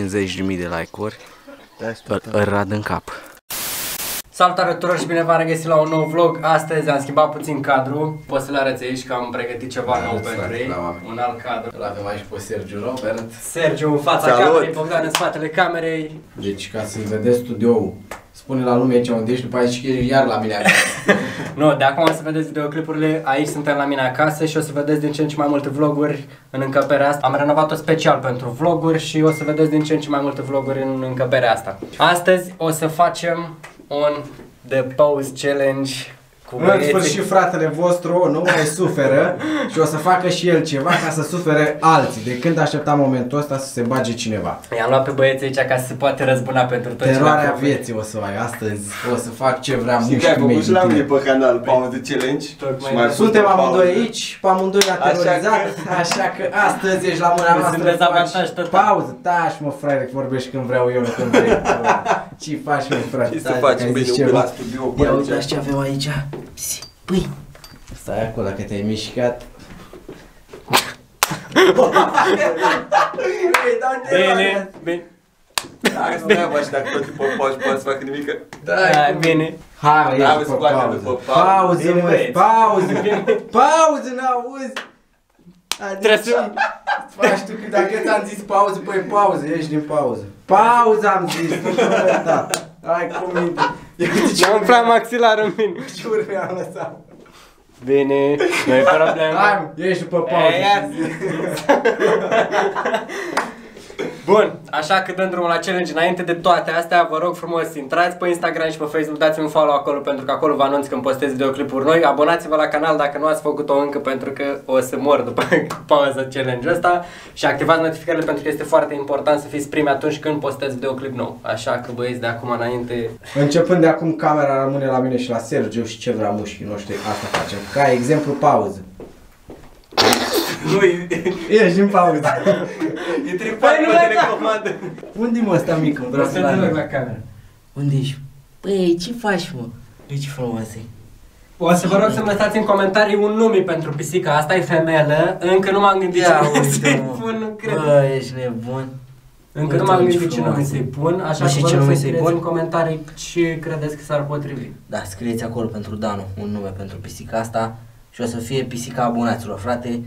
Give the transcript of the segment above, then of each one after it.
50.000 de like-uri, îl, îl rad în cap. Salutare tuturor și bine v-am regăsit la un nou vlog. Astăzi am schimbat puțin cadru. Poți să-l arăți aici că am pregătit ceva nou Arăți, pentru frate, ei. la oameni. Un alt cadru. Îl avem aici pe Sergiu Robert. Sergiu în fața Salut! camerei, Bogdan în spatele camerei. Deci ca să-i vedeți studioul, spune la lume aici unde ești, după aici că ești iar la mine acasă. Nu, de acum o să vedeți videoclipurile, aici suntem la mine acasă și o să vedeți din ce în ce mai multe vloguri în încăperea asta. Am renovat-o special pentru vloguri și o să vedeți din ce în ce mai multe vloguri în încăperea asta. Astăzi o să facem un The Pose Challenge cu În băieții. sfârșit fratele vostru nu mai suferă și o să facă și el ceva ca să sufere alții. De când aștepta momentul ăsta să se bage cineva. I-am luat pe băieții aici ca să se poate răzbuna pentru tot ce Teroarea le-am făcut. vieții o să o ai astăzi. O să fac ce vrea Știi că ai mușchii mei făcut și la din mine tine. pe canal pauză challenge Tocmai și mai da. pus Suntem pe pauză. amândoi aici, pe amândoi la Așa terorizat, că- așa că astăzi ești la mâna Sunt noastră. dezavantaj faci total. Pauză, tași mă frate, că vorbești când vreau eu, nu când vrei tu. Ce faci mă frate? Și să Stai, facem că ai bine zis un pic ceva. la studio pe Ia aici. uitați ce avem aici. Păi. Stai acolo dacă te-ai mișcat. Bine, bine. Hai să mai și dacă tot timpul pauzi poate să facă nimic. Da, bine. Hai, Da, ieși vă pe scoate pauză. după pauză. Pauză, Bine, mă, băieți. pauză. Pauză, n-auzi. Trebuie Adică să- faci tu că dacă ți-am zis pauză, păi pauză, ieși din pauză. Pauză am zis, nu da. Hai cu minte. Eu ce Mi-am umflat maxilarul în mine. ce urmeam lăsat. Bine, nu e problemă. Hai, mă, ieși după pauză. Ei, ia. Bun, așa că dăm drumul la challenge înainte de toate astea, vă rog frumos intrați pe Instagram și pe Facebook, dați-mi un follow acolo pentru că acolo vă anunț când postez videoclipuri noi. Abonați-vă la canal dacă nu ați făcut-o încă pentru că o să mor după pauza challenge ăsta și activați notificările pentru că este foarte important să fiți primi atunci când postez videoclip nou. Așa că băieți de acum înainte Începând de acum, camera rămâne la mine și la Sergiu și ce vrea mușchii noștri, asta facem. Ca exemplu, pauză. Nu, e Ieși din pauză. e tripat Păi nu pe mai telecomandă. Unde mă ăsta mic? Îmi vreau o să să-l deloc arăt. la cameră. Unde ești? Păi, ce faci, mă? Uite ce frumos e. O să vă rog să-mi lăsați în comentarii un nume pentru pisica asta, e femelă, încă nu m-am gândit Ia ce nume uite, să-i mă. pun, nu cred. Bă, ești nebun. Încă nu uite, m-am ce gândit ce frumos nume e. să-i pun, așa Nu că știi vă ce rog nume să să-i scrieți pun? în comentarii ce credeți că s-ar potrivi. Da, scrieți acolo pentru Danu un nume pentru pisica asta și o să fie pisica abonaților, frate.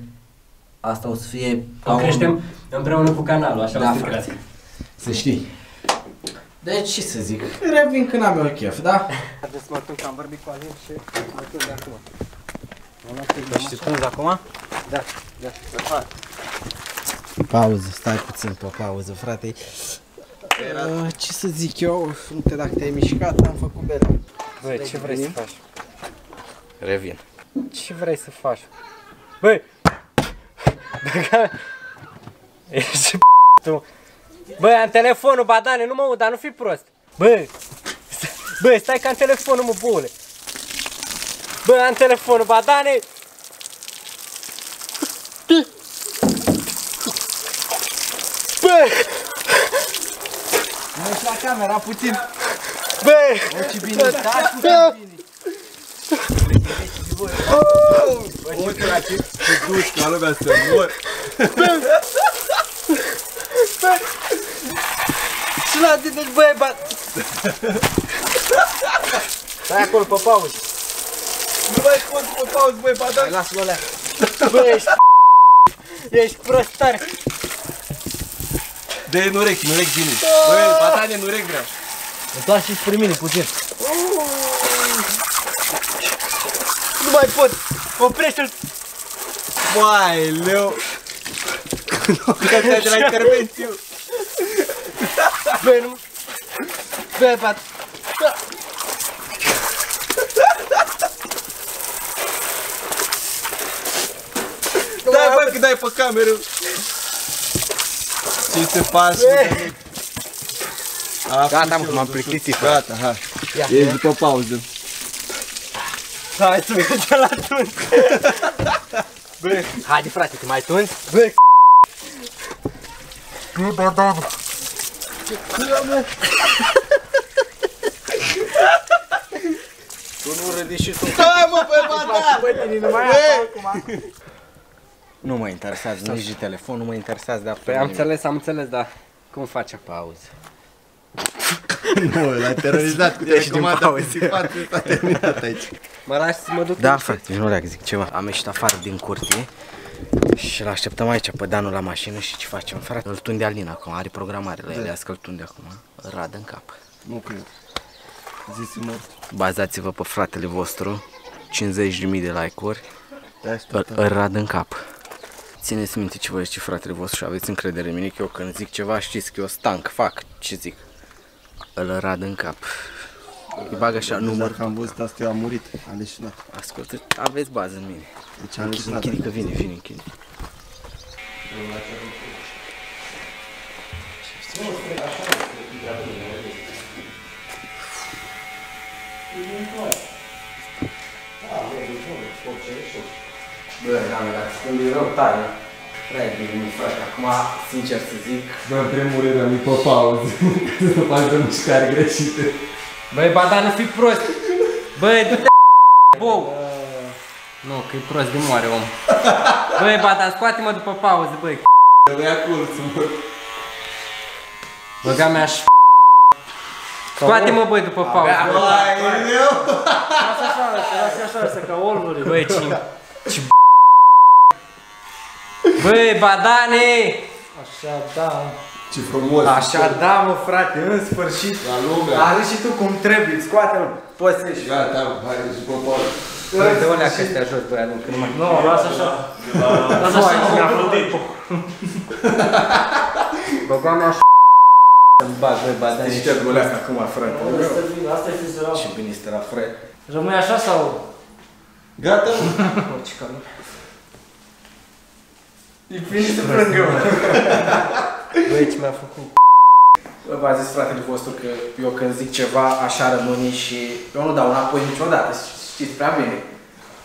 Asta o să fie O creștem împreună cu canalul, așa Da, o să frate. crească. Să știi. Deci ce să zic, revin când am eu chef, da? Haideți să mă atunci că am vorbit cu Alin și mă atunci de acum. Și tu acum? Da, da, să fac. Pauză, stai puțin pe pauză, frate. Uh, ce să zic eu, frate, dacă te-ai mișcat, am făcut bere. Băi, ce vrei să faci? Revin. Ce vrei să faci? Băi! Dacă... Ești tu. Băi, am telefonul, badane, nu mă aud, dar nu fi prost. Băi! Băi, stai ca în telefonul, mă, bule. Băi, am telefonul, badane! Băi! Nu la camera puțin. Băi! Ce bine, stai puțin bine. Uite la ce ce duci ca lumea să mor. Și la tine, băi, ba... Stai acolo pe pauză. Nu mai pot pe pauză, băi, ba da. Lasă-l alea. Băi, ești... Ești prostar. De nu rec, nu rec bine. Băi, batane, nu rec vreau. Întoarce spre mine puțin. Nu mai pot. Oprește-l. Mai leu. Că de la intervenție. Băi, nu... Băi, bat... Dai, bă, că dai pe cameră. Ce se face? Gata, mă, că m-am plictisit. Gata, hai. Ești după pauză. Hai să mergem la tunt. Haide, frate, te mai tunzi? Băi, Tu nu râdi și tu. Hai, mă, pe bata! Băi, tine nu mai Băi! apa acum. Nu mă interesează nici de telefon, nu mă interesează de Păi am absolut nimic. înțeles, am înțeles, da. Cum facem? Pauză. nu, l-ai terorizat cu Ieși din telecomanda pauză. pe față, s-a terminat aici. Mă lași să mă duc? Da, frate, nu leac, zic ceva. Am ieșit afară din curte și îl așteptăm aici pe Danu la mașină și ce facem, frate? Îl tunde Alin acum, are programare la ele, că îl tunde acum, îl rad în cap. Nu cred. Zisi mort. Bazați-vă pe fratele vostru, 50.000 de like-uri, Te îl, așteptăm. îl rad în cap. Țineți minte ce vă zice fratele vostru și aveți încredere în mine că eu când zic ceva știți că eu stanc, fac ce zic. Îl rad în cap. Îi bag așa număr. Dacă am văzut asta, eu am murit. Am leșinat. Ascultă, aveți bază în mine. Deci am Închide, leșinat. închide că vine, vine, închide. Bă, n-am dat, când e rău tare. Prea bine, frate, acum, sincer să zic, Bă, în primul rând am pe pauză, să nu faci de mișcare greșite. Băi, ba, dar nu fi prost. Băi, du-te bou. Nu, că e prost de moare om. Băi, ba, dar scoate-mă după pauză, băi. Îl ia curs, mă. Băga mea și Scoate-mă, băi, după pauză. Lasă așa, lasă așa, să ca olmuri. Băi, ce... ce Băi, badane! Așa, da. Ce frumos. Așa da, mă, frate, în sfârșit. La lumea. Arăți și tu cum trebuie, scoate-l, poți să ieși. Gata, hai, și pe pauză. Băi, dă-o leacă ăstea jos, băi, nu, că nu mai... Nu, lasă așa. Lasă așa, că mi-a plătit. Băga mea și să-mi bag, băi, badane. Știi ce golească acum, frate? Asta e fiziral. Ce bine este la frate. Rămâi așa sau? Gata, mă. Orice calul. E finit să plângă, mă. Băi, ce mi-a făcut? Bă, v-a zis fratele vostru că eu când zic ceva, așa rămâne și eu nu dau înapoi niciodată, știți prea bine.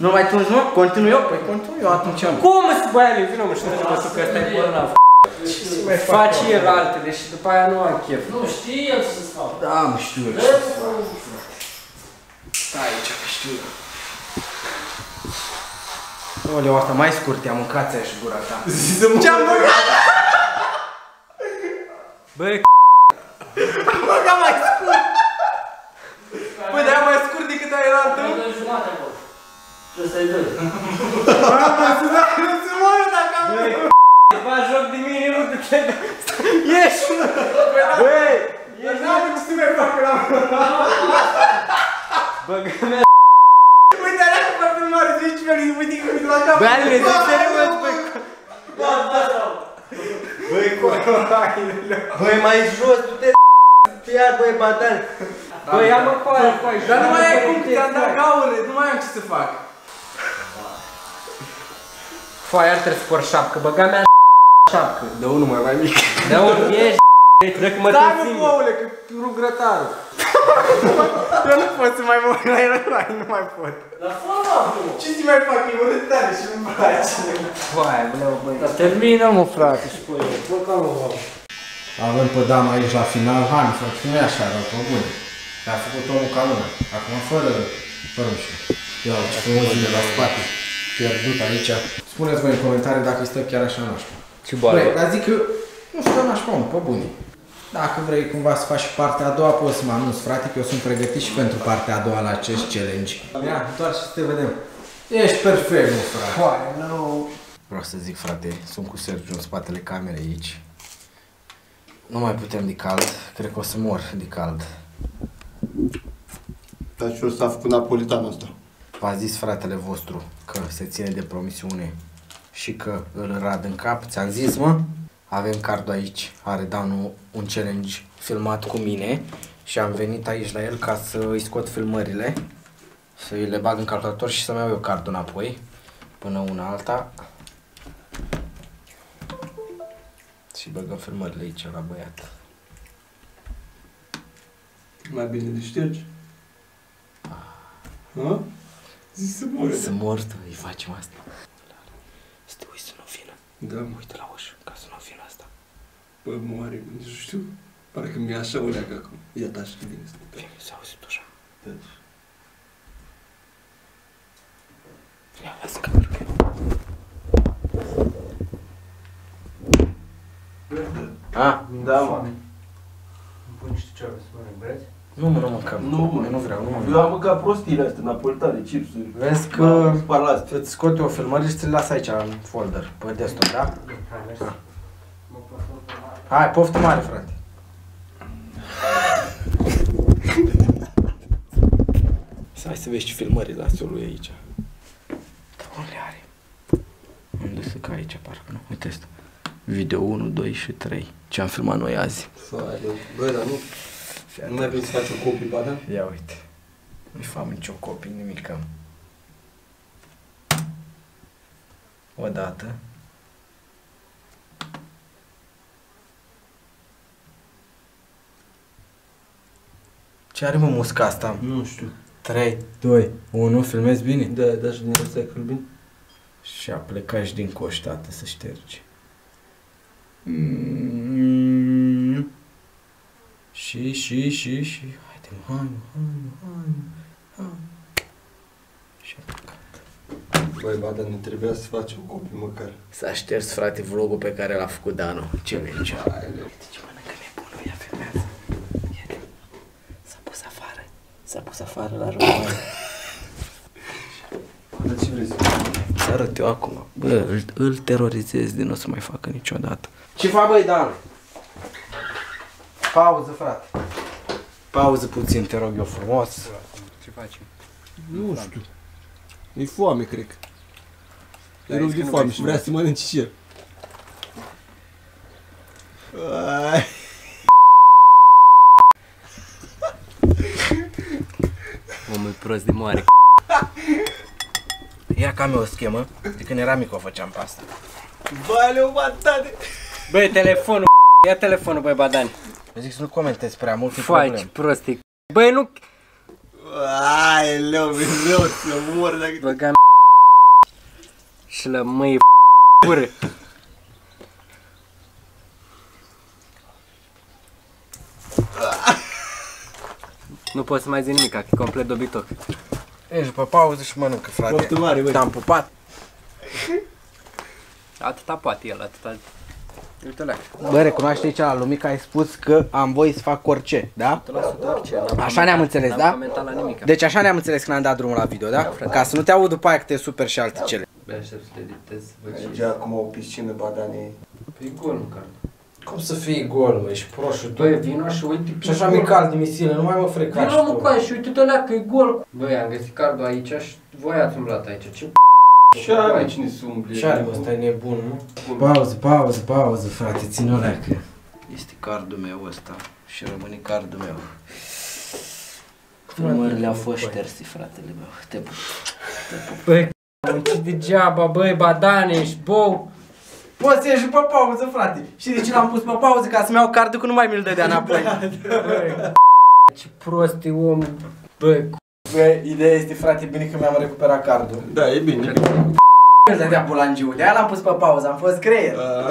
Nu mai tunzi, nu? Continui eu? Păi continui eu atunci am. Cum să băi, Ale, vină mă și nu mă că ăsta e bolnav. Faci el altele și după aia nu am chef. Nu, știi el să se facă. Da, mă știu eu. Stai aici, că știu eu. Oleu, asta mai scurt, am mâncat ți și gura ta. Ce-am băgat? Băi, Băgat mai scurt! Păi de-aia mai scurt decât aia era altă? Dă jumate acolo. Ăsta e doi. Nu se moară dacă am Bă, joc de mine, nu te Ieși! Băi! Ieși! N-am ce să mai fac la Băga mea! Uite, alea cu filmare, zici mi-a uite, uite, uite la cap. Băi, Ale, zic serios, băi! Băi, cu Băi, mai jos, tu te Iar, băi, batan. Băi, ia-mă cu aia, cu aia. Dar nu mai ai cum, că ți-am dat gaură, nu mai am ce să fac. Foaia, ar trebui să por șapcă, băga mea șapcă. Dă unul mai mai mic. De unde ești? Dacă mă Da, duc mă, singur. boule, că rup grătarul. Eu nu pot să mai mă uit la erorai, nu mai pot. Dar fă mă acum. Ce ți mai fac? E urât tare și nu-mi place. Foaia, bleu, băi. Dar termină mă frate și pe el. Bă, calmă, mă. Avem pe Danu aici la final, hai, frate, nu e așa rău, pe bune. Dar a făcut omul ca lumea. Acum fără, fără mișcă. Ia, ce frumos de la spate. Pierdut aici. Spuneți voi în comentarii dacă îi stă chiar așa nașpa. Ce Băi, dar zic că nu stă nașpa, mă, pe bune. Dacă vrei cumva să faci și partea a doua, poți să mă anunț, frate, că eu sunt pregătit și pentru partea a doua la acest challenge. Ia, doar și să te vedem. Ești perfect, mă, frate. Foaia, nu. Vreau să zic, frate, sunt cu Sergiu în spatele camerei aici. Nu mai putem de cald, cred că o să mor de cald. Dar și o să a făcut napolitanul ăsta. V-a zis fratele vostru că se ține de promisiune și că îl rad în cap. Ți-am zis, mă? Avem cardul aici. Are Danu un challenge filmat cu mine și am venit aici la el ca să îi scot filmările, să îi le bag în calculator și să-mi iau eu cardul înapoi până una alta. Și băgăm filmările aici la băiat. Mai bine de ștergi. Ha? Zi să moare. Să mor, tu, îi facem asta. Să te uiți să nu vină. Da, mă. Uite la ușă, ca să nu vină asta. Bă, moare, nici nu știu. Parcă mi-e așa o leagă acum. Ia ta și bine să te Vine, să auzi tu așa. Ia, lasă camera. Da. A? Da, mă. Îmi pun niște ciobe să mănânc, vreți? Nu mă, nu mâncăm. Nu, mă. Eu nu vreau, nu mă. Eu am mâncat prostiile astea napolitane, chipsuri. Vezi că Spalați. îți scot eu filmări și ți le las aici în folder, pe desktop, da? Hai, mersi. Mă pot să Hai, poftă mare, frate. Să hai să vezi ce filmări lasă lui aici. Doamne, are. Am dus ca aici, parcă nu. Uite asta. Video 1, 2 și 3. Ce am filmat noi azi. Fai, Bă, dar nu, nu mai vrei să faci o copii, ba da? Ia uite. Nu-i fac nicio copii, nimic am. O dată. Ce are mă musca asta? Nu știu. 3, 2, 1, filmezi bine? Da, da, și din ăsta e călbin. Și a plecat și din coș, tată, să ștergi. Mm. Și, și, și, și, haide, mă, hai, mă, hai, mă, hai, mă, hai. Și a plecat. Băi, ba, dar ne trebuia să faci o copii măcar. S-a șters, frate, vlogul pe care l-a făcut Dano. Challenge. Hai, leu. Ce mănâncă nebunul, ia filmează. Ia-te. S-a pus afară. S-a pus afară la român. Dar ce vrei să Să arăt eu acum. Bă, îl, îl terorizez de nu o să mai facă niciodată. Ce fac, băi, Dan? Pauză, frate. Pauză puțin, te rog eu frumos. Ce facem? Nu știu. E foame, cred că. Dar E rău zici de că nu foame vrei și să vrea să mănânci și el. Ai. Omul prost de moare. Ia cam eu o schemă. De când eram mic o făceam pe asta. Valeu, batate! Băi, telefonul, ia telefonul, băi, Badani. Eu zic să nu comentez prea mult, e Fai, ce problem. prostic. Băi, nu... Ai, leu, mi rău să mor dacă... Băga și la măi pură. Nu pot să mai zic nimic, că e complet dobitoc. Ești pe pauză și mănâncă, frate. Poftă mare, băi. Te-am pupat. Atâta poate el, atâta... Uite la Bă, recunoaște aici la lumic că ai spus că am voie să fac orice, da? 100% orice. n-am Așa comentat- ne-am înțeles, n-am da? comentat la nimic. Deci așa ne-am înțeles când am dat drumul la video, da? Ca să nu te aud după aia că te super și alte cele. Băi, aștept să le editez. Văd ce Mergea acum o piscină, badane. E gol, nu card. Cum să fii gol, mă, ești proșu Băi, vino și uite Și așa mi cald dimisile, nu mai mă freca Vino mă coaie și uite-te alea că e gol. Băi, am găsit cardul aici și voi ați umblat aici. Ce Și are cine să umble. Ce are, mă, ăsta e nebun, nu? Pauză, pauză, pauză, frate, ține-o leacă. Este cardul meu ăsta și rămâne cardul meu. Filmările au fost șterse, fratele meu. Te pup. Băi, ce degeaba, băi, badane, ești bou. Poți să ieși pe pauză, frate. Și de ce l-am pus pe pauză? Ca să-mi iau cardul că nu mai mi-l dădea înapoi. Băi, ce prost e om. Băi, Bă, ideea este, frate, bine că mi-am recuperat cardul. Da, e bine, e bine. Îl dădea bulangiu, de-aia l-am pus pe pauză, am fost creier. A,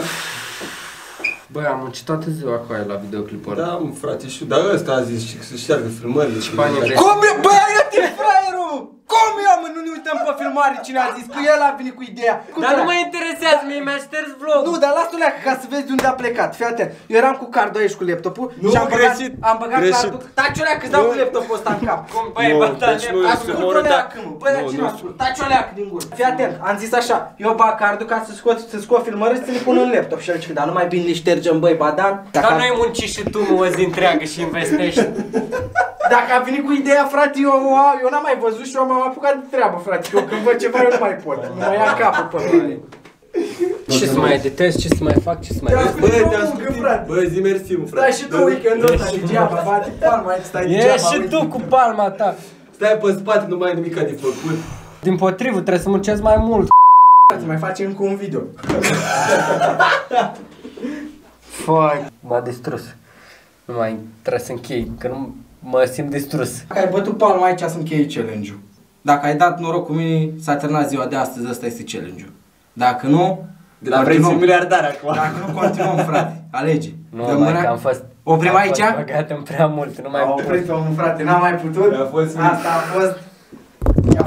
băi, am muncit toată ziua cu aia la videoclipul ăla. Da, mă, frate, știu, dar ăsta a zis și că să șteargă filmările. Și banii vrei? Cum e? Bă, ia-te fraierul! Cum e, mă, nu ne uităm pe filmare cine a zis? Că el a venit cu ideea. Cum Dar nu dracu? mă interesează, mie mi-a șters vlogul. Nu, dar lasă-o leacă ca să vezi de unde a plecat. Fii atent. Eu eram cu cardul aici cu laptopul Nu, și am băgat, greșit, am băgat greșit. cardul. Taci o leacă, îți dau cu laptopul ăsta în cap. Cum, băi, Nu, badane, deci nu- ascult. Ascult o Mă, da. leacă, mă. Băi, dar Nu, cine nu. ascult? Taci o leacă din gură. Fii atent, am zis așa. Eu bag cardul ca să scot, să scot filmări și să le pun în laptop. Și el zice, dar nu mai bine le ștergem, băi, badan. Dacă, Dar a- nu ai muncit și tu mă, o zi întreagă și investești. dacă a venit cu ideea, frate, eu, eu n-am mai văzut și eu m-am apucat de treabă, frate. Eu când văd ceva, eu nu mai pot. Nu mai ia capul pe mine. Ce să mai editez, ce să mai fac, ce să mai... Da. Bă, Eu te-am muncă, scutit. frate. Bă, zi mersi, mă, frate. Stai și tu weekendul ăsta degeaba, bate palma aici, stai degeaba. E și uite. tu cu palma ta. Stai pe spate, nu mai ai nimic de făcut. Din potrivă, trebuie să muncesc mai mult. Să mai facem încă un video. Fuck. M-a distrus. Nu mai trebuie să închei, că nu mă simt distrus. Dacă ai bătut palma aici să închei challenge-ul. Dacă ai dat noroc cu mine, s-a terminat ziua de astăzi, ăsta este challenge-ul. Dacă nu, Dar vrei să continuăm. miliardar acum. Dacă nu, continuăm, frate. Alege. Nu, Dăm mai mâna. că am fost... Oprim am aici? Fost băgat în prea mult, nu mai A pot. oprit omul, frate, n-am mai putut. A fost- Asta a fost...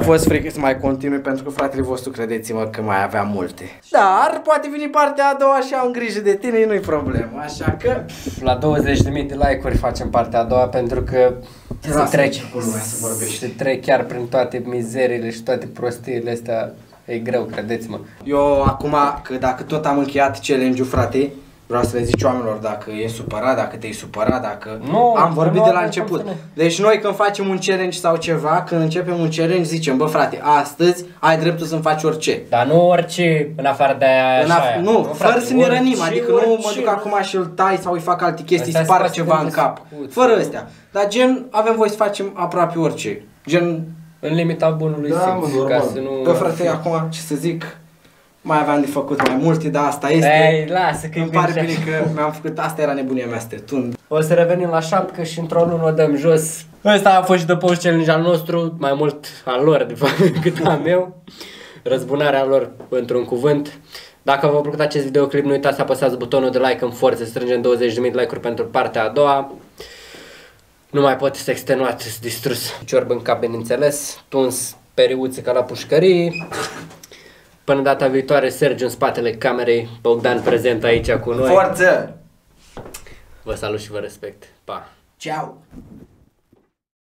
I-a fost frică să mai continui pentru că fratele vostru, credeți-mă că mai avea multe. Dar poate veni partea a doua și au grijă de tine, nu-i problemă. Așa că La 20.000 de like-uri facem partea a doua pentru că se Era să trec, zice cu lumea să vorbești. se trec chiar prin toate mizerile și toate prostiile astea. E greu, credeți-mă. Eu acum, că dacă tot am încheiat challenge-ul, frate, vreau să le zici oamenilor dacă e supărat, dacă te-ai supărat, dacă... Nu, am vorbit nu de la avem început. cum să Deci noi când facem un challenge sau ceva, când începem un challenge, zicem, bă frate, astăzi ai dreptul să-mi faci orice. Dar nu orice în afară de aia În așa af- aia. nu, fără frate, să ne rănim, orice, adică nu mă orice. duc acum și îl tai sau îi fac alte chestii, Astea spar sunt ceva în de cap. discuții. Fără astea. Dar gen, avem voie să facem aproape orice. Gen, În limita bunului Da, simț, mă, ca normal. să nu... bă frate, acum ce să zic, mai aveam de făcut mai multe, dar asta este. Ei, lasă că Îmi pare bine că mi-am făcut, asta era nebunia mea să te tund. O să revenim la șapcă și într-o lună o dăm jos. Ăsta a fost și de post challenge al nostru, mai mult al lor de fapt decât al meu. Răzbunarea lor într-un cuvânt. Dacă v-a plăcut acest videoclip, nu uitați să apăsați butonul de like în forță, să strângem 20.000 de like-uri pentru partea a doua. Nu mai pot să extenuat, să distrus. Ciorb în cap, bineînțeles, tuns periuțe ca la pușcării. Până data viitoare, Sergiu în spatele camerei, Bogdan prezent aici cu noi. Forță! Vă salut și vă respect. Pa! Ciao!